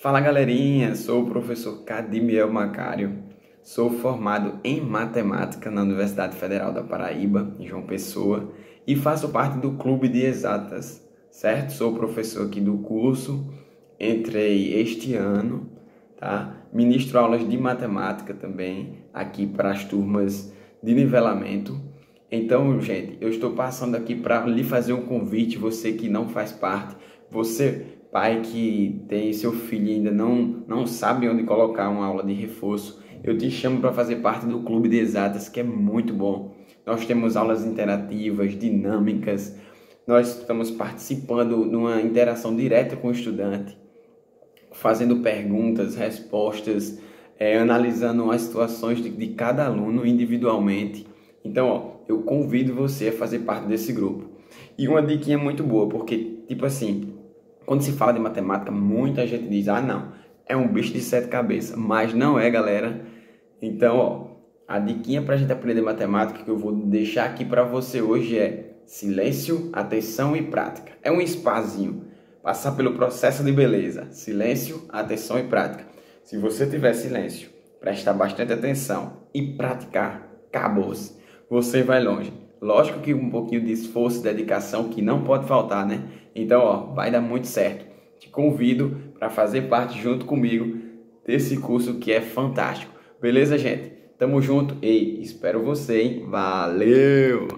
Fala galerinha, sou o professor Cadimiel Macário, sou formado em matemática na Universidade Federal da Paraíba, em João Pessoa, e faço parte do Clube de Exatas, certo? Sou professor aqui do curso, entrei este ano, tá? Ministro aulas de matemática também aqui para as turmas de nivelamento. Então, gente, eu estou passando aqui para lhe fazer um convite, você que não faz parte, você pai que tem seu filho e ainda não, não sabe onde colocar uma aula de reforço, eu te chamo para fazer parte do Clube de Exatas, que é muito bom. Nós temos aulas interativas, dinâmicas, nós estamos participando numa interação direta com o estudante, fazendo perguntas, respostas, é, analisando as situações de, de cada aluno individualmente. Então, ó, eu convido você a fazer parte desse grupo. E uma dica muito boa, porque, tipo assim, quando se fala de matemática, muita gente diz: ah, não, é um bicho de sete cabeças. Mas não é, galera. Então, ó, a para a gente aprender matemática que eu vou deixar aqui para você hoje é silêncio, atenção e prática. É um espazinho. Passar pelo processo de beleza. Silêncio, atenção e prática. Se você tiver silêncio, prestar bastante atenção e praticar, acabou-se. Você vai longe. Lógico que um pouquinho de esforço e dedicação que não pode faltar, né? Então, ó, vai dar muito certo. Te convido para fazer parte junto comigo desse curso que é fantástico. Beleza, gente? Tamo junto e espero você, hein? Valeu!